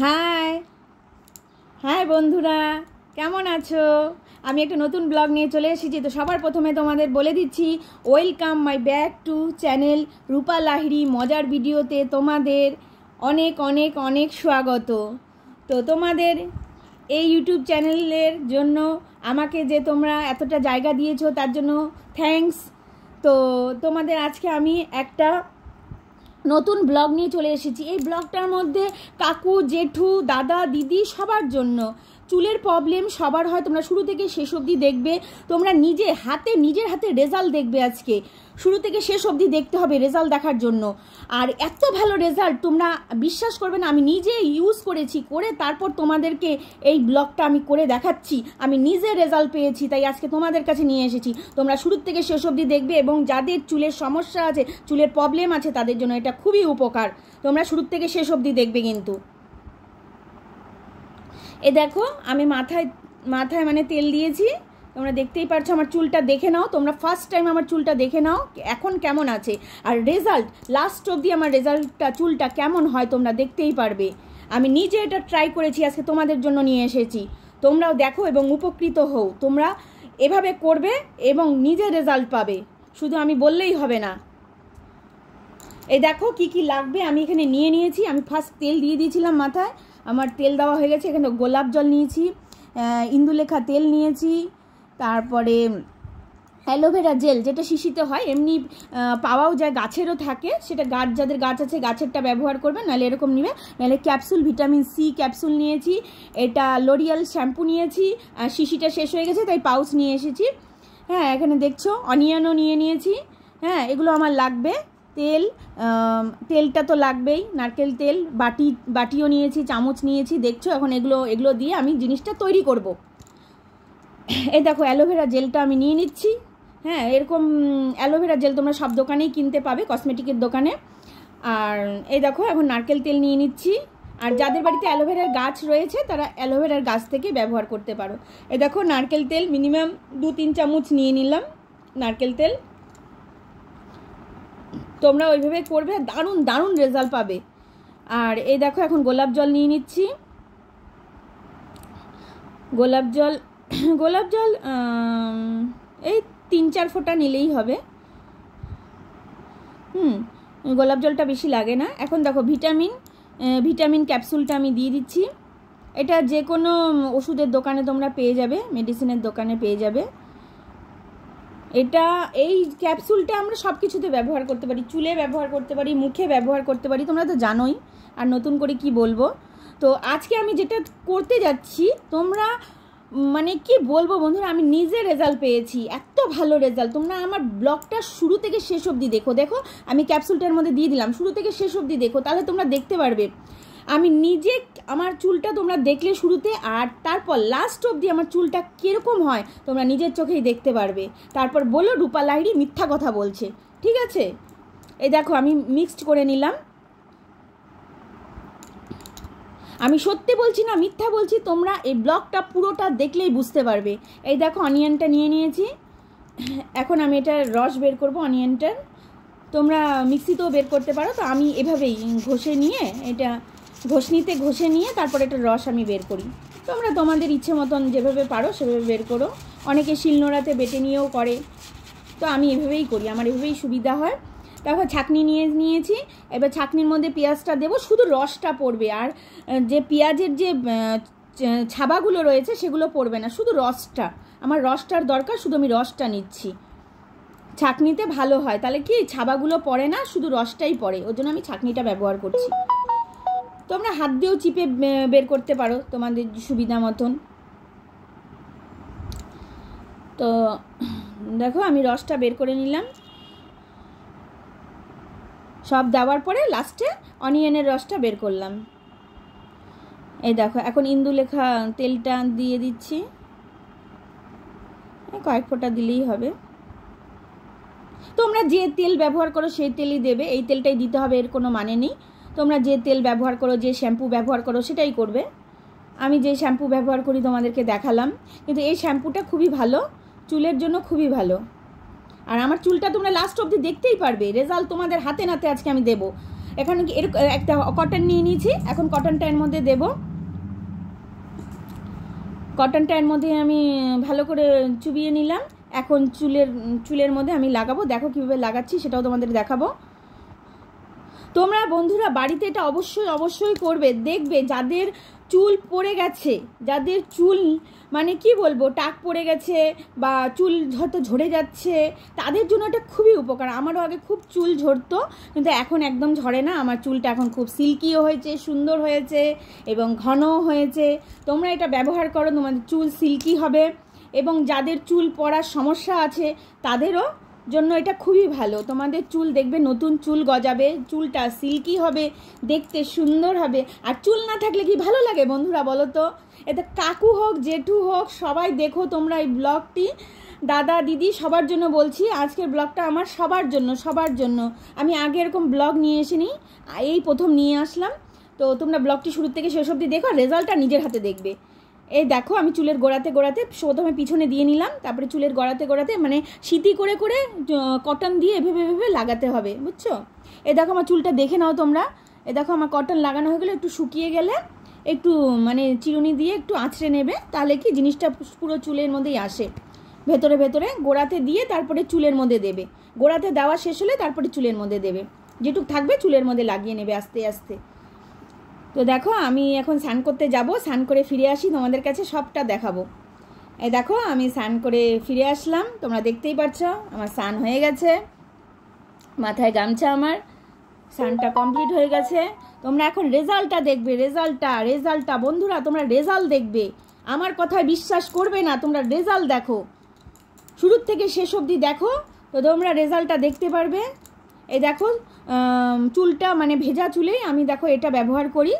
High. High বন্ধুরা, কেমন আছো? আমি একটা নতুন ব্লগ নিয়ে চলে এসেছি, তো সবার প্রথমে তোমাদের বলে দিচ্ছি, welcome my back to channel Rupa Lahiri মজার ভিডিওতে তোমাদের অনেক অনেক অনেক স্বাগত। তো তোমাদের এই ইউটিউব চ্যানেলের জন্য আমাকে যে তোমরা এতটা জায়গা দিয়েছ, তার জন্য থ্যাঙ্কস তো তোমাদের আজকে আমি একটা নতুন ব্লগ নিয়ে চলে এসেছি। এই ব্লগটার মধ্যে কাকু জেঠু দাদা দিদি সবার জন্য। চুলের প্রবলেম সবার হয় তোমরা শুরু থেকে শেষ অবধি দেখবে। তোমরা নিজে হাতে, নিজের হাতে রেজাল্ট দেখবে আজকে। শুরু থেকে শেষ অবধি দেখতে হবে রেজাল্ট দেখার জন্য। আর এত ভালো রেজাল্ট তোমরা বিশ্বাস করবে না, আমি নিজে ইউজ করেছি, করে তারপর তোমাদেরকে এই ব্লগটা আমি করে দেখাচ্ছি। আমি নিজে রেজাল্ট পেয়েছি, তাই আজকে তোমাদের কাছে নিয়ে এসেছি। তোমরা শুরু থেকে শেষ অবধি দেখবে এবং যাদের চুলের সমস্যা আছে, চুলের প্রবলেম আছে, তাদের জন্য এটা খুবই উপকার। তোমরা শুরু থেকে শেষ অবধি দেখবে কিন্তু। এ দেখো, আমি মাথায় মাথায় মানে তেল দিয়েছি। তোমরা দেখতেই পারছ, আমার চুলটা দেখে নাও। তোমরা ফার্স্ট টাইম আমার চুলটা দেখে নাও, এখন কেমন আছে। আর রেজাল্ট লাস্ট অবধি আমার রেজাল্টটা চুলটা কেমন হয় তোমরা দেখতেই পারবে। আমি নিজে এটা ট্রাই করেছি, আজকে তোমাদের জন্য নিয়ে এসেছি। তোমরাও দেখো এবং উপকৃত হও। তোমরা এভাবে করবে এবং নিজে রেজাল্ট পাবে। শুধু আমি বললেই হবে না। এই দেখো, কি কি লাগবে আমি এখানে নিয়ে নিয়েছি। আমি ফার্স্ট তেল দিয়ে দিয়েছিলাম মাথায়। আমার তেল দেওয়া হয়ে গেছে, এখানে গোলাপ জল নিয়েছি ইন্দুলেখা তেল নিয়েছি, তারপরে অ্যালোভেরা জেল, যেটা শিশিতে হয়, এমনি পাওয়াও যায়, গাছেরও থাকে, সেটা গাছ, যাদের গাছ আছে গাছেরটা ব্যবহার করবে, নাহলে এরকম নিবে, নাহলে ক্যাপসুল, ভিটামিন সি, ক্যাপসুল নিয়েছি, এটা লোরিয়াল শ্যাম্পু নিয়েছি শিশিটা শেষ হয়ে গেছে, তাই পাউচ নিয়ে এসেছি। হ্যাঁ এখানে দেখছ, অনিয়নও নিয়ে নিয়েছি হ্যাঁ এগুলো আমার লাগবে। তেল তেলটা তো লাগবেই, নারকেল তেল, বাটি, বাটিও নিয়েছি, চামচ নিয়েছি, দেখছ এখন এগুলো এগুলো দিয়ে আমি জিনিসটা তৈরি করব। এই দেখো, অ্যালোভেরা জেলটা আমি নিয়ে নিচ্ছি। হ্যাঁ এরকম অ্যালোভেরা জেল তোমরা সব দোকানেই কিনতে পাবে, কসমেটিকের দোকানে। আর এই দেখো, এখন নারকেল তেল নিয়ে নিচ্ছি। আর যাদের বাড়িতে অ্যালোভেরার গাছ রয়েছে, তারা অ্যালোভেরার গাছ থেকে ব্যবহার করতে পারো। এ দেখো, নারকেল তেল মিনিমাম দু তিন চামচ নিয়ে নিলাম, নারকেল তেল। তোমরা ওইভাবে করবে, দারুণ দারুণ রেজাল্ট পাবে। আর এই দেখো, এখন গোলাপ জল নিয়ে নিচ্ছি। গোলাপ জল গোলাপ জল এই তিন চার ফোঁটা নিলেই হবে। হুম, গোলাপ জলটা বেশি লাগে না। এখন দেখো, ভিটামিন ভিটামিন ক্যাপসুলটা আমি দিয়ে দিচ্ছি। এটা যে কোনো ওষুধের দোকানে তোমরা পেয়ে যাবে, মেডিসিনের দোকানে পেয়ে যাবে। এটা, এই ক্যাপসুলটা আমরা সব কিছুতে ব্যবহার করতে পারি। চুলে ব্যবহার করতে পারি, মুখে ব্যবহার করতে পারি, তোমরা তো জানোই। আর নতুন করে কি বলব? তো আজকে আমি যেটা করতে যাচ্ছি, তোমরা মানে কি বলব বন্ধুরা, আমি নিজে রেজাল্ট পেয়েছি, এত ভালো রেজাল্ট তোমরা আমার ব্লগটা শুরু থেকে শেষ অবধি দেখো। দেখো, আমি ক্যাপসুলটার মধ্যে দিয়ে দিলাম, শুরু থেকে শেষ অবধি দেখো, তাহলে তোমরা দেখতে পারবে। আমি নিজে আমার চুলটা তোমরা দেখলে শুরুতে আর তারপর লাস্ট অবধি আমার চুলটা কীরকম হয়, তোমরা নিজের চোখেই দেখতে পারবে। তারপর বলো রূপা লাহিড়ি মিথ্যা কথা বলছে। ঠিক আছে? এই দেখো, আমি মিক্সড করে নিলাম। আমি সত্যি বলছি না, মিথ্যা বলছি, তোমরা এই ব্লগটা পুরোটা দেখলেই বুঝতে পারবে। এই দেখো, অনিয়নটা নিয়ে নিয়েছি। এখন আমি এটা রস বের করব, অনিয়নটার। তোমরা মিক্সিতেও বের করতে পারো, তো আমি এভাবেই ঘষে নিয়ে এটা ঘষনিতে ঘষে নিয়ে তারপর একটা রস আমি বের করি। তোমরা তোমাদের ইচ্ছে মতন যেভাবে পারো সেভাবে বের করো। অনেকে শিলনোড়াতে বেটে নিয়েও করে। তো আমি এভাবেই করি, আমার এভাবেই সুবিধা হয়। তারপর ছাকনি নিয়ে নিয়েছি, এবার ছাকনির মধ্যে পেঁয়াজটা দেবো, শুধু রসটা পড়বে। আর যে পেঁয়াজের যে ছাবাগুলো রয়েছে সেগুলো পড়বে না, শুধু রসটা। আমার রসটার দরকার, শুধু আমি রসটা নিচ্ছি। ছাকনিতে ভালো হয়, তাহলে কি? ছাবাগুলো পড়ে না, শুধু রসটাই পড়ে। ওই জন্য আমি ছাকনিটা ব্যবহার করছি। তোমরা হাত দিয়েও চিপে বের করতে পারো তোমাদের সুবিধা মতন। তো, দেখো আমি রসটা বের করে নিলাম। সব দেওয়ার পরে লাস্টে অনিয়নের রসটা বের করলাম। এই দেখো, এখন ইন্দুলেখা তেলটা দিয়ে দিচ্ছি। কয়েক ফোঁটা দিলেই হবে। তোমরা যে তেল ব্যবহার করো সেই তেলই দেবে, এই তেলটাই দিতে হবে, এর কোনো মানে নেই। তোমরা যে তেল ব্যবহার করো, যে শ্যাম্পু ব্যবহার করো, সেটাই করবে। আমি যে শ্যাম্পু ব্যবহার করি তোমাদেরকে দেখালাম, কিন্তু এই শ্যাম্পুটা খুবই ভালো, চুলের জন্য খুবই ভালো। আর আমার চুলটা তোমরা লাস্ট অবধি দেখতেই পারবে রেজাল্ট তোমাদের হাতে নাতে আজকে আমি দেবো। এখানে কি এরকম একটা কটন নিয়ে নিয়েছি, এখন কটনটা এর মধ্যে দেব। কটনটা এর মধ্যে আমি ভালো করে চুবিয়ে নিলাম। এখন চুলের চুলের মধ্যে আমি লাগাবো। দেখো কীভাবে লাগাচ্ছি, সেটাও তোমাদের দেখাবো। তোমরা বন্ধুরা বাড়িতে এটা অবশ্যই অবশ্যই করবে। দেখবে যাদের চুল পড়ে গেছে, যাদের চুল মানে কি বলব, টাক পড়ে গেছে বা চুল হয়তো ঝরে যাচ্ছে, তাদের জন্য এটা খুবই উপকার। আমারও আগে খুব চুল ঝরতো, কিন্তু এখন একদম ঝরে না। আমার চুলটা এখন খুব সিল্কিও হয়েছে, সুন্দর হয়েছে এবং ঘনও হয়েছে। তোমরা এটা ব্যবহার করো, তোমাদের চুল সিল্কি হবে এবং যাদের চুল পড়ার সমস্যা আছে, তাদেরও জন্য এটা খুবই ভালো। তোমাদের চুল দেখবে, নতুন চুল গজাবে, চুলটা সিল্কি হবে, দেখতে সুন্দর হবে। আর চুল না থাকলে কি ভালো লাগে বন্ধুরা বলো তো? এতে কাকু হোক, জেঠু হোক, সবাই দেখো তোমরা এই ব্লগটি। দাদা, দিদি, সবার জন্য বলছি, আজকের ব্লগটা আমার সবার জন্য সবার জন্য। আমি আগে এরকম ব্লগ নিয়ে এসিনি, এই প্রথম নিয়ে আসলাম। তো তোমরা ব্লগটি শুরু থেকে শেষ অবধি দেখো রেজাল্টটা নিজের হাতে দেখবে। এই দেখো, আমি চুলের গোড়াতে গোড়াতে প্রথমে পিছনে দিয়ে নিলাম, তারপরে চুলের গোড়াতে গোড়াতে মানে সিটি করে করে কটন দিয়ে এভাবে এভাবে লাগাতে হবে, বুঝছ? এ দেখো আমার চুলটা দেখে নাও তোমরা। এ দেখো আমার কটন লাগানো হয়ে গেলে, একটু শুকিয়ে গেলে, একটু মানে চিরুনি দিয়ে একটু আঁচড়ে নেবে, তাহলে কি জিনিসটা পুরো চুলের মধ্যেই আসে। ভেতরে ভেতরে গোড়াতে দিয়ে তারপরে চুলের মধ্যে দেবে। গোড়াতে দেওয়া শেষ হলে তারপরে চুলের মধ্যে দেবে। যেটুক থাকবে চুলের মধ্যে লাগিয়ে নেবে আস্তে আস্তে। তো দেখো, আমি এখন স্নান করতে যাব, স্নান করে ফিরে আসি, তোমাদের কাছে সবটা দেখাবো। এই দেখো, আমি স্নান করে ফিরে আসলাম, তোমরা দেখতেই পাচ্ছ, আমার স্নান হয়ে গেছে, মাথায় গামছা আমার, স্নানটা কমপ্লিট হয়ে গেছে। তোমরা এখন রেজাল্টটা দেখবে, রেজাল্টটা রেজাল্টটা, বন্ধুরা, তোমরা রেজাল্ট দেখবে। আমার কথায় বিশ্বাস করবে না, তোমরা রেজাল্ট দেখো। শুরুর থেকে শেষ অবধি দেখো, তো তোমরা রেজাল্টটা দেখতে পারবে। এই দেখো চুলটা মানে ভেজা চুলেই আমি দেখো এটা ব্যবহার করি।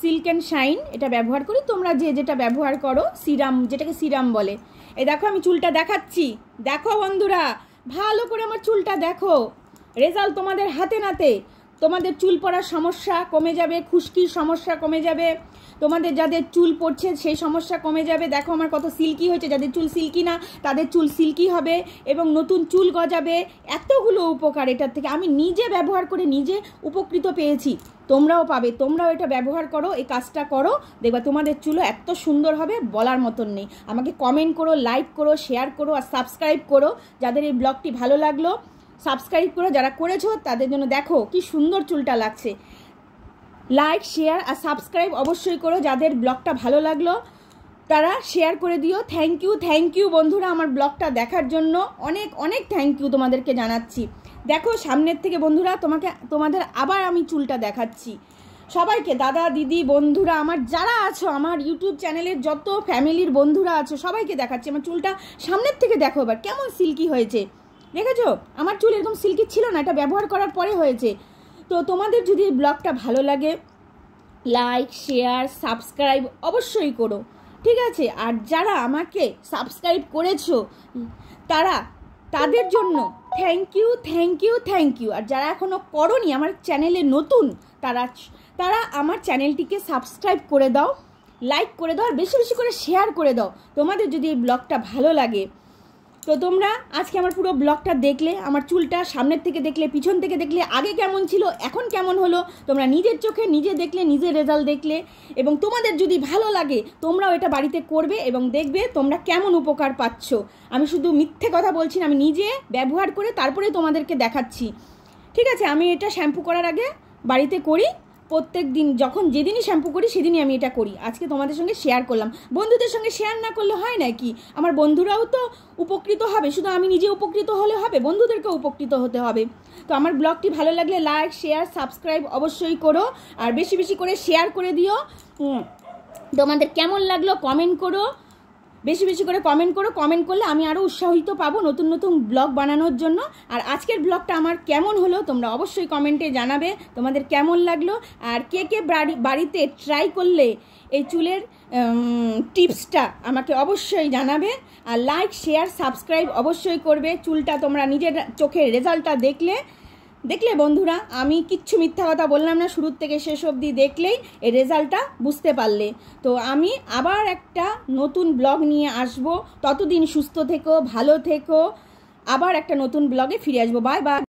সিল্ক অ্যান্ড শাইন এটা ব্যবহার করি। তোমরা যে যেটা ব্যবহার করো, সিরাম, যেটাকে সিরাম বলে। এ দেখো আমি চুলটা দেখাচ্ছি। দেখো বন্ধুরা, ভালো করে আমার চুলটা দেখো। রেজাল্ট তোমাদের হাতে নাতে। তোমাদের চুল পড়ার সমস্যা কমে যাবে, খুশকির সমস্যা কমে যাবে। তোমাদের যাদের চুল পড়ছে সেই সমস্যা কমে যাবে। দেখো আমার কত সিল্কি হয়েছে, যাদের চুল সিল্কি না, তাদের চুল সিল্কি হবে এবং নতুন চুল গজাবে। এতগুলো উপকার এটার থেকে আমি নিজে ব্যবহার করে নিজে উপকৃত পেয়েছি। তোমরাও পাবে, তোমরাও এটা ব্যবহার করো, এই কাজটা করো। দেখবা তোমাদের চুলও এত সুন্দর হবে বলার মতন নেই। আমাকে কমেন্ট করো লাইক করো শেয়ার করো আর সাবস্ক্রাইব করো। যাদের এই ব্লগটি ভালো লাগল সাবস্ক্রাইব করো যারা করেছ, তাদের জন্য দেখো কি সুন্দর চুলটা লাগছে। লাইক শেয়ার আর সাবস্ক্রাইব অবশ্যই করো, যাদের ব্লগটা ভালো লাগল, তারা শেয়ার করে দিও। থ্যাংক ইউ থ্যাংক ইউ বন্ধুরা আমার ব্লগটা দেখার জন্য। অনেক অনেক থ্যাংক ইউ তোমাদেরকে জানাচ্ছি। দেখো, সামনের থেকে বন্ধুরা তোমাকে, তোমাদের আবার আমি চুলটা দেখাচ্ছি। সবাইকে, দাদা, দিদি, বন্ধুরা, আমার যারা আছো, আমার ইউটিউব চ্যানেলের যত ফ্যামিলির বন্ধুরা আছো, সবাইকে দেখাচ্ছি। আমার চুলটা সামনের থেকে দেখো এবার, কেমন সিল্কি হয়েছে। দেখেছ? আমার চুল এরকম সিল্কি ছিল না, এটা ব্যবহার করার পরে হয়েছে। তো তোমাদের যদি ব্লগটা ভালো লাগে লাইক শেয়ার সাবস্ক্রাইব অবশ্যই করো, ঠিক আছে? আর যারা আমাকে সাবস্ক্রাইব করেছ, তারা তাদের জন্য thank you thank you thank you আর যারা এখনও করনি, আমার চ্যানেলে নতুন, তারা তারা আমার চ্যানেলটিকে সাবস্ক্রাইব করে দাও লাইক করে দাও, আর বেশি বেশি করে শেয়ার করে দাও। তোমাদের যদি এই ব্লগটা ভালো লাগে তো তোমরা আজকে আমার পুরো ব্লগটা দেখলে, আমার চুলটা সামনের থেকে দেখলে, পিছন থেকে দেখলে আগে কেমন ছিল, এখন কেমন হলো, তোমরা নিজের চোখে নিজে দেখলে, নিজের রেজাল্ট দেখলে এবং তোমাদের যদি ভালো লাগে, তোমরাও এটা বাড়িতে করবে এবং দেখবে তোমরা কেমন উপকার পাচ্ছ। আমি শুধু মিথ্যে কথা বলছি না, আমি নিজে ব্যবহার করে তারপরে তোমাদেরকে দেখাচ্ছি। ঠিক আছে, আমি এটা শ্যাম্পু করার আগে বাড়িতে করি প্রত্যেক দিন যখন যেদিনই শ্যাম্পু করি, সেদিনই আমি এটা করি। আজকে তোমাদের সঙ্গে শেয়ার করলাম। বন্ধুদের সঙ্গে শেয়ার না করলে হয় নাকি আমার বন্ধুরাও তো উপকৃত হবে, শুধু আমি নিজে উপকৃত হলে হবে, বন্ধুদেরকেও উপকৃত হতে হবে। তো আমার ব্লগটি ভালো লাগলে লাইক শেয়ার সাবস্ক্রাইব অবশ্যই করো। আর বেশি বেশি করে শেয়ার করে দিও। তোমাদের কেমন লাগল কমেন্ট করো। বেশি বেশি করে কমেন্ট করো কমেন্ট করলে আমি আরও উৎসাহিত পাবো নতুন নতুন ব্লগ বানানোর জন্য। আর আজকের ব্লগটা আমার কেমন হলো তোমরা অবশ্যই কমেন্টে জানাবে, তোমাদের কেমন লাগল, আর কে কে বাড়িতে ট্রাই করলে এই চুলের টিপসটা আমাকে অবশ্যই জানাবে, আর লাইক শেয়ার সাবস্ক্রাইব অবশ্যই করবে, চুলটা তোমরা নিজের চোখের রেজাল্টটা দেখলে। দেখলে বন্ধুরা, আমি কিচ্ছু মিথ্যা কথা বললাম না, শুরুর থেকে শেষ অবধি দেখলেই এই রেজাল্টটা বুঝতে পারলে। তো আমি আবার একটা নতুন ব্লগ নিয়ে আসব। ততদিন সুস্থ থেকো, ভালো থেকো, আবার একটা নতুন ব্লগে ফিরে আসব। Bye bye.